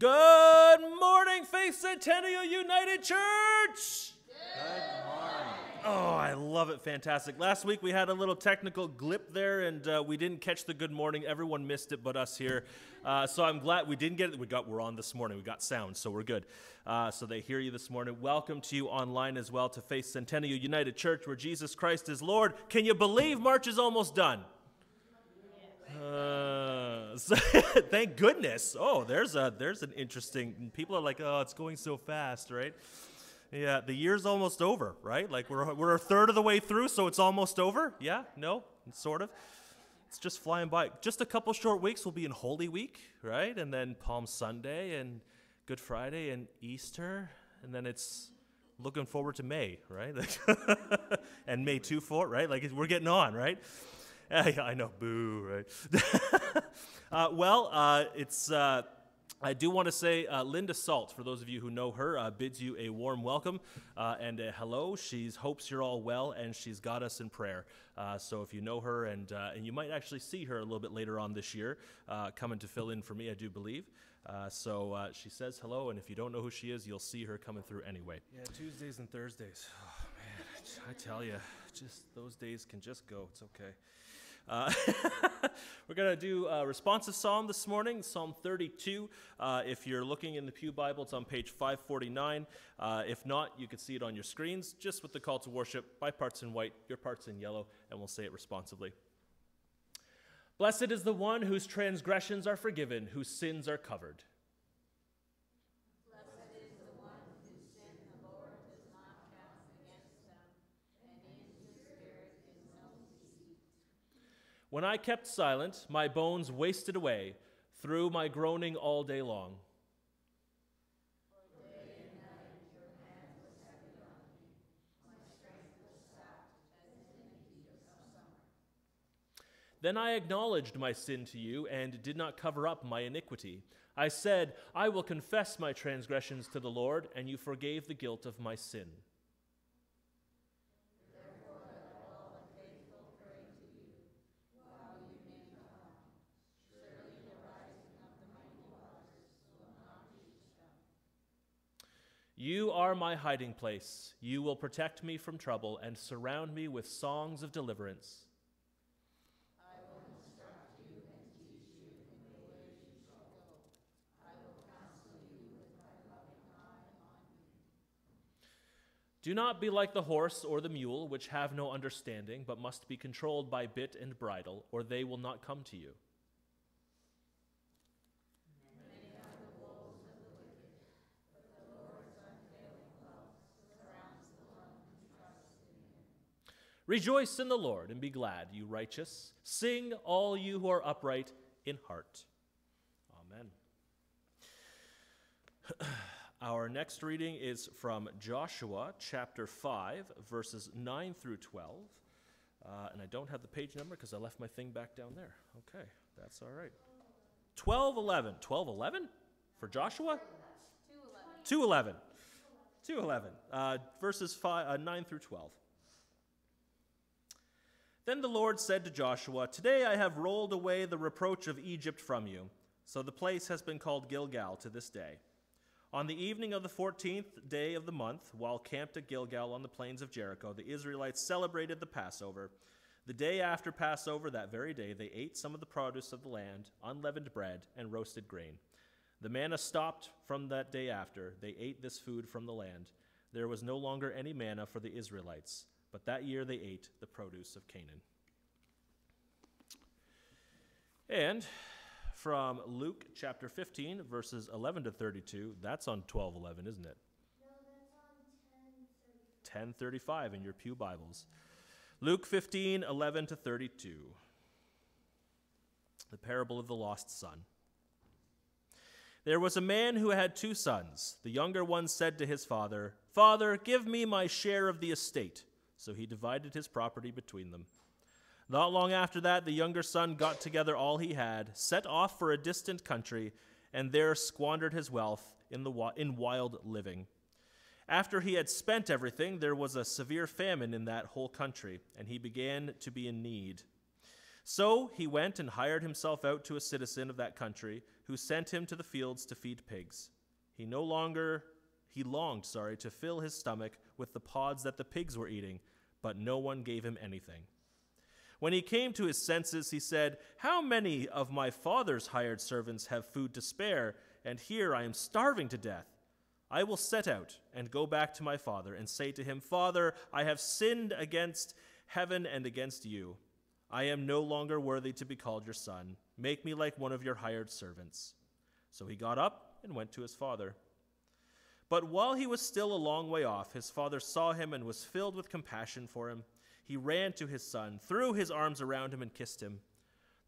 Good morning, Faith Centennial United Church! Good morning. Oh, I love it. Fantastic. Last week we had a little technical glip there and uh, we didn't catch the good morning. Everyone missed it but us here. Uh, so I'm glad we didn't get it. We got, we're on this morning. We got sound, so we're good. Uh, so they hear you this morning. Welcome to you online as well to Faith Centennial United Church where Jesus Christ is Lord. Can you believe March is almost done? Thank goodness. Oh, there's a there's an interesting. People are like, oh, it's going so fast, right? Yeah, the year's almost over, right? Like we're we're a third of the way through, so it's almost over. Yeah, no, sort of. It's just flying by. Just a couple short weeks. We'll be in Holy Week, right? And then Palm Sunday and Good Friday and Easter, and then it's looking forward to May, right? and May two four, right? Like we're getting on, right? I know, boo, right? uh, well, uh, it's. Uh, I do want to say uh, Linda Salt, for those of you who know her, uh, bids you a warm welcome uh, and a hello. She hopes you're all well, and she's got us in prayer. so if you know her, and and you might actually see her a little bit later on this year, coming to fill in for me, I do believe. so she says hello, and if you don't know who she is, you'll see her coming through anyway. Yeah, Tuesdays and Thursdays. Oh man, I tell you, just those days can just go. It's okay. Uh, we're going to do a responsive psalm this morning, Psalm 32. Uh, if you're looking in the Pew Bible, it's on page 549. Uh, if not, you can see it on your screens, just with the call to worship. My part's in white, your part's in yellow, and we'll say it responsively. Blessed is the one whose transgressions are forgiven, whose sins are covered. When I kept silent, my bones wasted away through my groaning all day long. Then I acknowledged my sin to you and did not cover up my iniquity. I said, I will confess my transgressions to the Lord, and you forgave the guilt of my sin. You are my hiding place. You will protect me from trouble and surround me with songs of deliverance. I will construct you and teach you in the you shall go. I will pass you with my loving eye on you. Do not be like the horse or the mule, which have no understanding, but must be controlled by bit and bridle, or they will not come to you. Rejoice in the Lord and be glad, you righteous. Sing, all you who are upright in heart. Amen. Our next reading is from Joshua chapter 5, verses 9 through 12. Uh, and I don't have the page number because I left my thing back down there. Okay, that's all right. 1211. 1211 for Joshua? 211. 211. Uh, verses five, uh, 9 through 12. Then the Lord said to Joshua, Today I have rolled away the reproach of Egypt from you. So the place has been called Gilgal to this day. On the evening of the fourteenth day of the month, while camped at Gilgal on the plains of Jericho, the Israelites celebrated the Passover. The day after Passover, that very day, they ate some of the produce of the land, unleavened bread, and roasted grain. The manna stopped from that day after. They ate this food from the land. There was no longer any manna for the Israelites but that year they ate the produce of Canaan. And from Luke chapter 15, verses 11 to 32, that's on 1211, isn't it? No, that's on 1035 in your Pew Bibles. Luke 15, 11 to 32. The parable of the lost son. There was a man who had two sons. The younger one said to his father, Father, give me my share of the estate. So he divided his property between them. Not long after that, the younger son got together all he had, set off for a distant country, and there squandered his wealth in, the, in wild living. After he had spent everything, there was a severe famine in that whole country, and he began to be in need. So he went and hired himself out to a citizen of that country, who sent him to the fields to feed pigs. He no longer he longed, sorry, to fill his stomach with the pods that the pigs were eating, but no one gave him anything. When he came to his senses, he said, How many of my father's hired servants have food to spare, and here I am starving to death? I will set out and go back to my father and say to him, Father, I have sinned against heaven and against you. I am no longer worthy to be called your son. Make me like one of your hired servants. So he got up and went to his father. But while he was still a long way off, his father saw him and was filled with compassion for him. He ran to his son, threw his arms around him, and kissed him.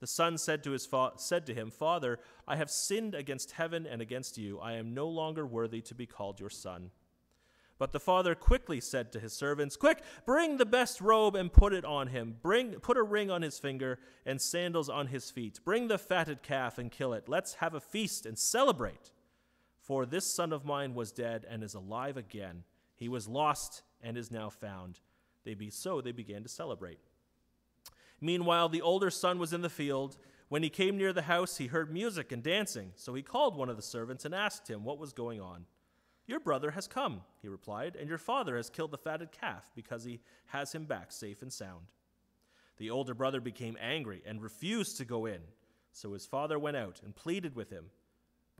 The son said to, his fa- said to him, Father, I have sinned against heaven and against you. I am no longer worthy to be called your son. But the father quickly said to his servants, Quick, bring the best robe and put it on him. Bring, put a ring on his finger and sandals on his feet. Bring the fatted calf and kill it. Let's have a feast and celebrate. For this son of mine was dead and is alive again. He was lost and is now found. They be so they began to celebrate. Meanwhile, the older son was in the field. When he came near the house, he heard music and dancing. So he called one of the servants and asked him what was going on. Your brother has come, he replied, and your father has killed the fatted calf because he has him back safe and sound. The older brother became angry and refused to go in. So his father went out and pleaded with him.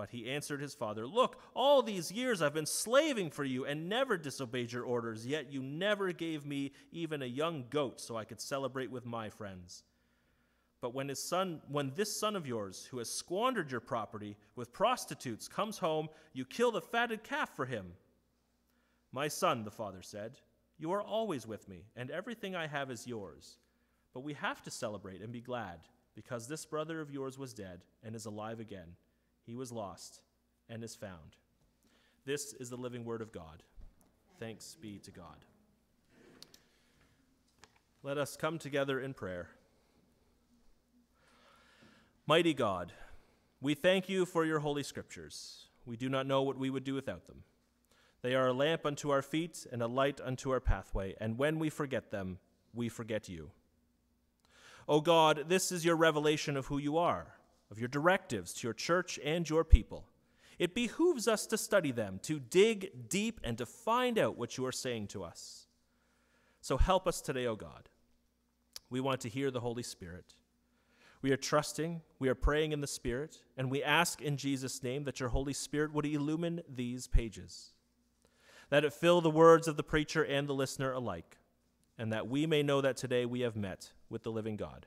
But he answered his father, Look, all these years I've been slaving for you and never disobeyed your orders, yet you never gave me even a young goat so I could celebrate with my friends. But when his son, when this son of yours, who has squandered your property with prostitutes, comes home, you kill the fatted calf for him. My son, the father said, you are always with me, and everything I have is yours. But we have to celebrate and be glad, because this brother of yours was dead and is alive again. He was lost and is found. This is the living word of God. Thanks be to God. Let us come together in prayer. Mighty God, we thank you for your holy scriptures. We do not know what we would do without them. They are a lamp unto our feet and a light unto our pathway, and when we forget them, we forget you. O God, this is your revelation of who you are, of your directives to your church and your people. It behooves us to study them, to dig deep, and to find out what you are saying to us. So help us today, O God. We want to hear the Holy Spirit. We are trusting, we are praying in the Spirit, and we ask in Jesus' name that your Holy Spirit would illumine these pages, that it fill the words of the preacher and the listener alike, and that we may know that today we have met with the living God.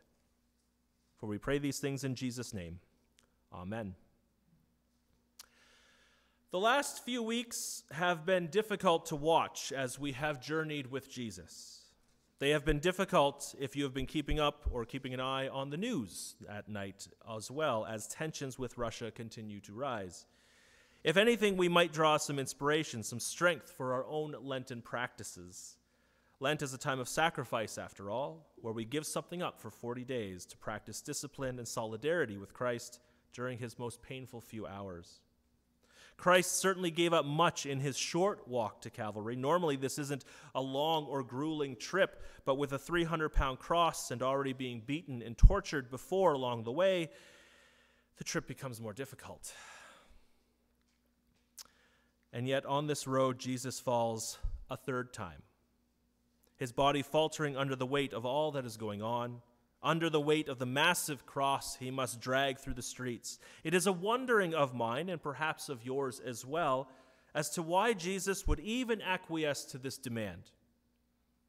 For we pray these things in Jesus' name. Amen. The last few weeks have been difficult to watch as we have journeyed with Jesus. They have been difficult if you have been keeping up or keeping an eye on the news at night as well, as tensions with Russia continue to rise. If anything, we might draw some inspiration, some strength for our own Lenten practices. Lent is a time of sacrifice, after all, where we give something up for 40 days to practice discipline and solidarity with Christ during his most painful few hours. Christ certainly gave up much in his short walk to Calvary. Normally, this isn't a long or grueling trip, but with a 300 pound cross and already being beaten and tortured before along the way, the trip becomes more difficult. And yet, on this road, Jesus falls a third time, his body faltering under the weight of all that is going on under the weight of the massive cross he must drag through the streets. It is a wondering of mine, and perhaps of yours as well, as to why Jesus would even acquiesce to this demand.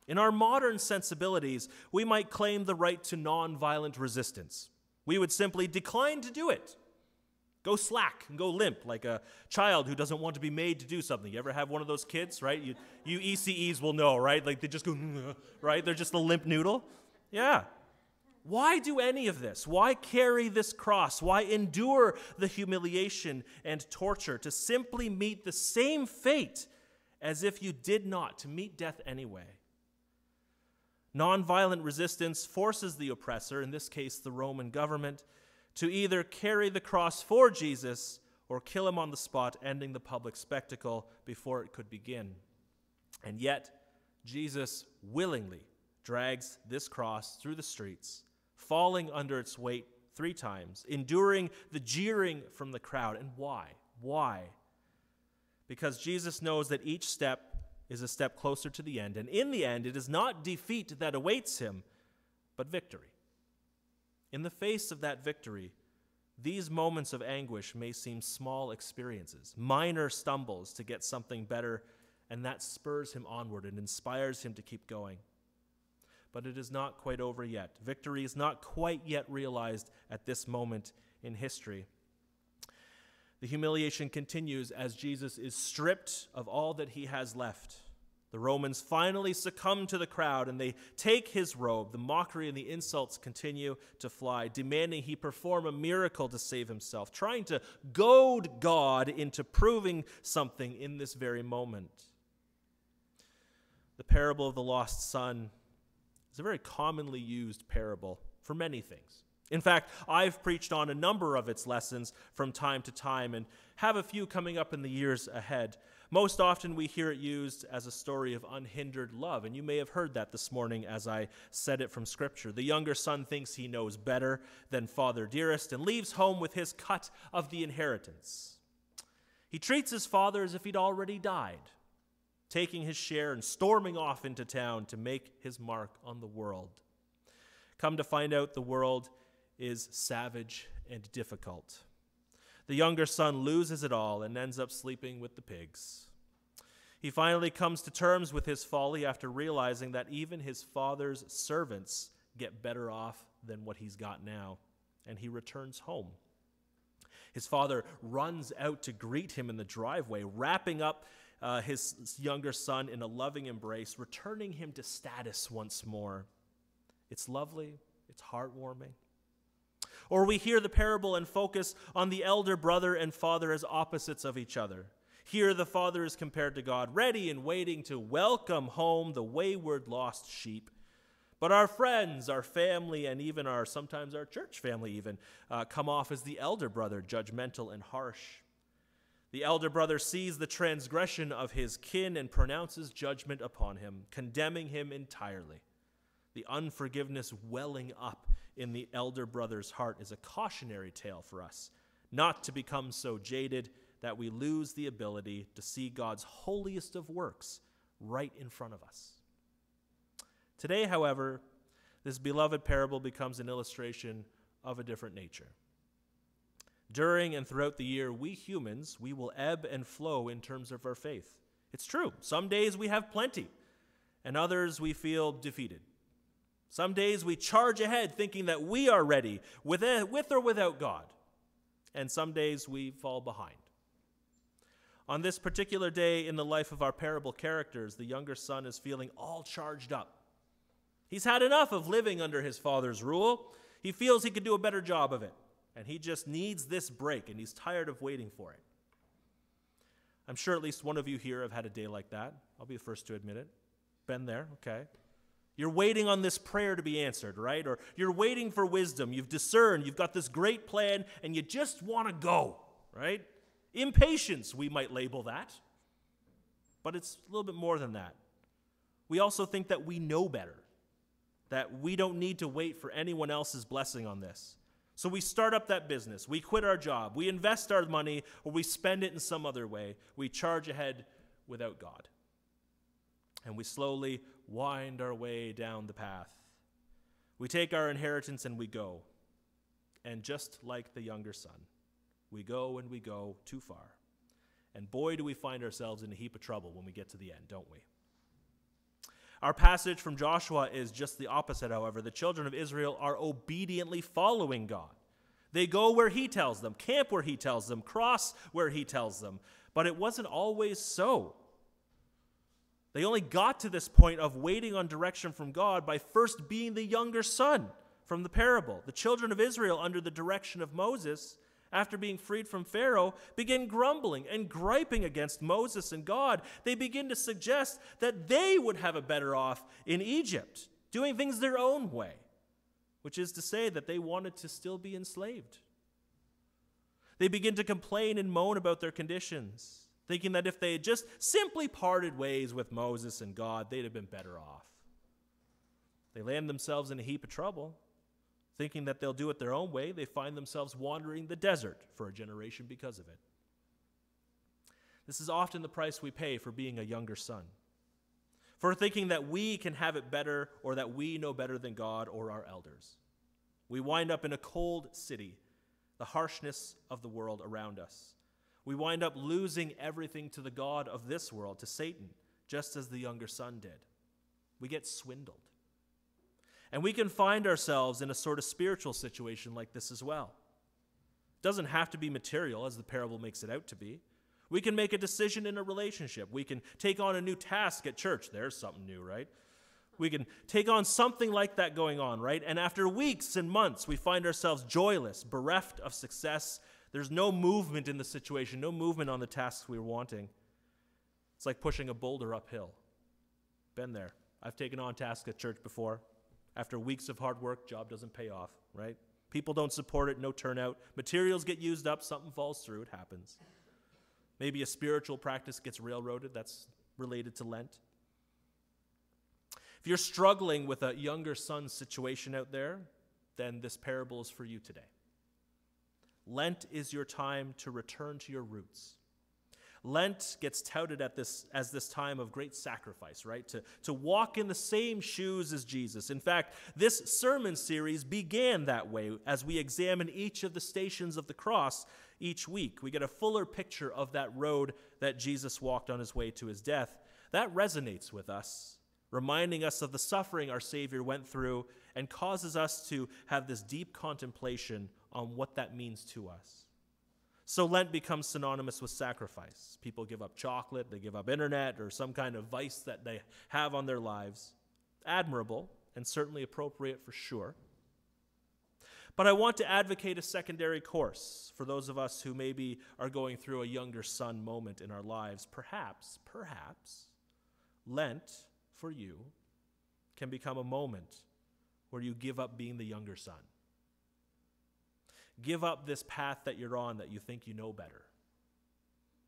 In our modern sensibilities, we might claim the right to nonviolent resistance. We would simply decline to do it. Go slack and go limp like a child who doesn't want to be made to do something. You ever have one of those kids, right? You, you ECEs will know, right? Like they just go, right? They're just a limp noodle. Yeah. Why do any of this? Why carry this cross? Why endure the humiliation and torture to simply meet the same fate as if you did not, to meet death anyway? Nonviolent resistance forces the oppressor, in this case the Roman government, to either carry the cross for Jesus or kill him on the spot, ending the public spectacle before it could begin. And yet, Jesus willingly drags this cross through the streets falling under its weight three times, enduring the jeering from the crowd. And why? Why? Because Jesus knows that each step is a step closer to the end. And in the end, it is not defeat that awaits him, but victory. In the face of that victory, these moments of anguish may seem small experiences, minor stumbles to get something better, and that spurs him onward and inspires him to keep going. But it is not quite over yet. Victory is not quite yet realized at this moment in history. The humiliation continues as Jesus is stripped of all that he has left. The Romans finally succumb to the crowd and they take his robe. The mockery and the insults continue to fly, demanding he perform a miracle to save himself, trying to goad God into proving something in this very moment. The parable of the lost son is a very commonly used parable for many things. In fact, I've preached on a number of its lessons from time to time and have a few coming up in the years ahead. Most often, we hear it used as a story of unhindered love, and you may have heard that this morning as I said it from Scripture. The younger son thinks he knows better than father dearest and leaves home with his cut of the inheritance. He treats his father as if he'd already died, taking his share and storming off into town to make his mark on the world. Come to find out, the world is savage and difficult. The younger son loses it all and ends up sleeping with the pigs. He finally comes to terms with his folly after realizing that even his father's servants get better off than what he's got now, and he returns home. His father runs out to greet him in the driveway, wrapping up uh, his younger son in a loving embrace, returning him to status once more. It's lovely, it's heartwarming. Or we hear the parable and focus on the elder brother and father as opposites of each other. Here, the father is compared to God, ready and waiting to welcome home the wayward lost sheep. But our friends, our family, and even our sometimes our church family, even uh, come off as the elder brother, judgmental and harsh. The elder brother sees the transgression of his kin and pronounces judgment upon him, condemning him entirely. The unforgiveness welling up in the elder brother's heart is a cautionary tale for us, not to become so jaded that we lose the ability to see God's holiest of works right in front of us. Today, however, this beloved parable becomes an illustration of a different nature. During and throughout the year, we humans, we will ebb and flow in terms of our faith. It's true. Some days we have plenty, and others we feel defeated. Some days we charge ahead thinking that we are ready, with, with or without God. And some days we fall behind. On this particular day in the life of our parable characters, the younger son is feeling all charged up. He's had enough of living under his father's rule. He feels he could do a better job of it. And he just needs this break, and he's tired of waiting for it. I'm sure at least one of you here have had a day like that. I'll be the first to admit it. Been there, okay. You're waiting on this prayer to be answered, right? Or you're waiting for wisdom. You've discerned, you've got this great plan, and you just want to go, right? Impatience, we might label that. But it's a little bit more than that. We also think that we know better, that we don't need to wait for anyone else's blessing on this. So we start up that business, we quit our job, we invest our money, or we spend it in some other way. We charge ahead without God. And we slowly wind our way down the path. We take our inheritance and we go. And just like the younger son, we go and we go too far. And boy, do we find ourselves in a heap of trouble when we get to the end, don't we? Our passage from Joshua is just the opposite, however. The children of Israel are obediently following God. They go where He tells them, camp where He tells them, cross where He tells them. But it wasn't always so. They only got to this point of waiting on direction from God by first being the younger son from the parable. The children of Israel, under the direction of Moses, after being freed from Pharaoh, begin grumbling and griping against Moses and God. They begin to suggest that they would have a better off in Egypt, doing things their own way, which is to say that they wanted to still be enslaved. They begin to complain and moan about their conditions thinking that if they had just simply parted ways with Moses and God, they'd have been better off. They land themselves in a heap of trouble. Thinking that they'll do it their own way, they find themselves wandering the desert for a generation because of it. This is often the price we pay for being a younger son, for thinking that we can have it better or that we know better than God or our elders. We wind up in a cold city, the harshness of the world around us. We wind up losing everything to the God of this world, to Satan, just as the younger son did. We get swindled. And we can find ourselves in a sort of spiritual situation like this as well. It doesn't have to be material, as the parable makes it out to be. We can make a decision in a relationship. We can take on a new task at church. There's something new, right? We can take on something like that going on, right? And after weeks and months, we find ourselves joyless, bereft of success. There's no movement in the situation, no movement on the tasks we were wanting. It's like pushing a boulder uphill. Been there. I've taken on tasks at church before. After weeks of hard work, job doesn't pay off, right? People don't support it, no turnout. Materials get used up, something falls through, it happens. Maybe a spiritual practice gets railroaded, that's related to Lent. If you're struggling with a younger son situation out there, then this parable is for you today. Lent is your time to return to your roots. Lent gets touted at this, as this time of great sacrifice, right? To, to walk in the same shoes as Jesus. In fact, this sermon series began that way as we examine each of the stations of the cross each week. We get a fuller picture of that road that Jesus walked on his way to his death. That resonates with us, reminding us of the suffering our Savior went through and causes us to have this deep contemplation on what that means to us. So Lent becomes synonymous with sacrifice. People give up chocolate, they give up internet, or some kind of vice that they have on their lives. Admirable and certainly appropriate for sure. But I want to advocate a secondary course for those of us who maybe are going through a younger son moment in our lives. Perhaps, perhaps, Lent for you can become a moment where you give up being the younger son. Give up this path that you're on that you think you know better.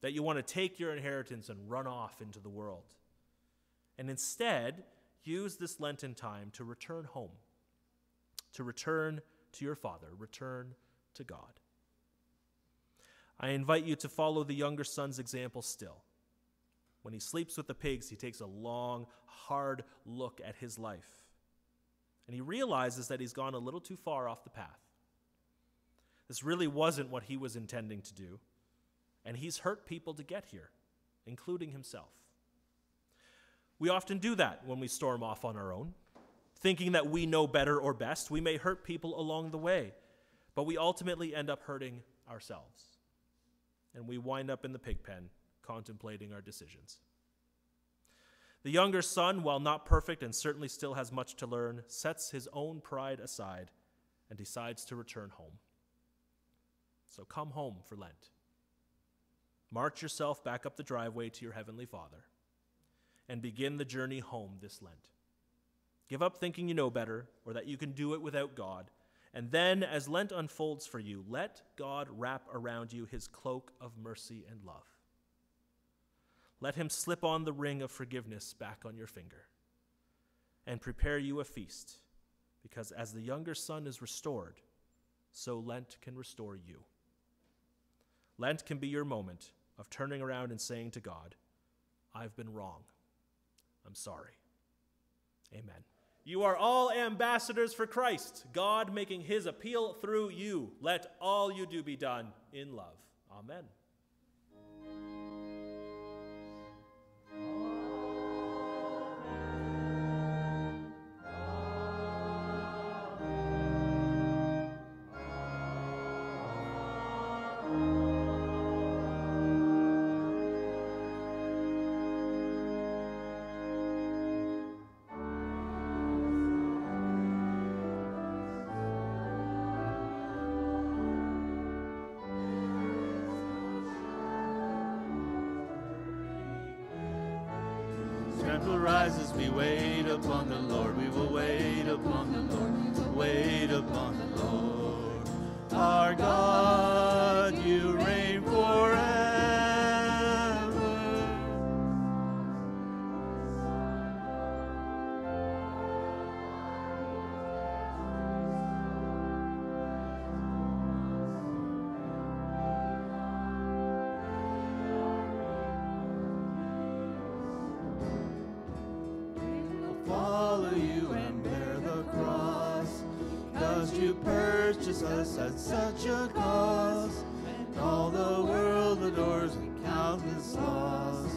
That you want to take your inheritance and run off into the world. And instead, use this Lenten time to return home, to return to your Father, return to God. I invite you to follow the younger son's example still. When he sleeps with the pigs, he takes a long, hard look at his life. And he realizes that he's gone a little too far off the path. This really wasn't what he was intending to do. And he's hurt people to get here, including himself. We often do that when we storm off on our own, thinking that we know better or best. We may hurt people along the way, but we ultimately end up hurting ourselves. And we wind up in the pig pen contemplating our decisions. The younger son, while not perfect and certainly still has much to learn, sets his own pride aside and decides to return home. So come home for Lent. March yourself back up the driveway to your Heavenly Father and begin the journey home this Lent. Give up thinking you know better or that you can do it without God. And then, as Lent unfolds for you, let God wrap around you his cloak of mercy and love. Let him slip on the ring of forgiveness back on your finger and prepare you a feast, because as the younger son is restored, so Lent can restore you. Lent can be your moment of turning around and saying to God, I've been wrong. I'm sorry. Amen. You are all ambassadors for Christ, God making his appeal through you. Let all you do be done in love. Amen. Rise as we wait upon the Lord. We will wait upon the Lord. To purchase us at such a cost. And all the world adores and countless loss.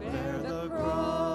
Bear the cross.